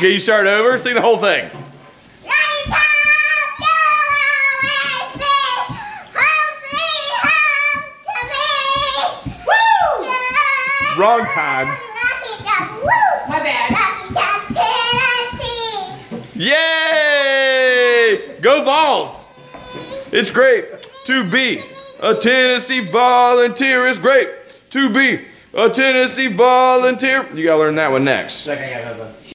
Okay, you start over. Sing the whole thing. Wrong time. My bad. Yay! Go Vols! It's great to be a Tennessee volunteer. It's great to be a Tennessee volunteer. You gotta learn that one next.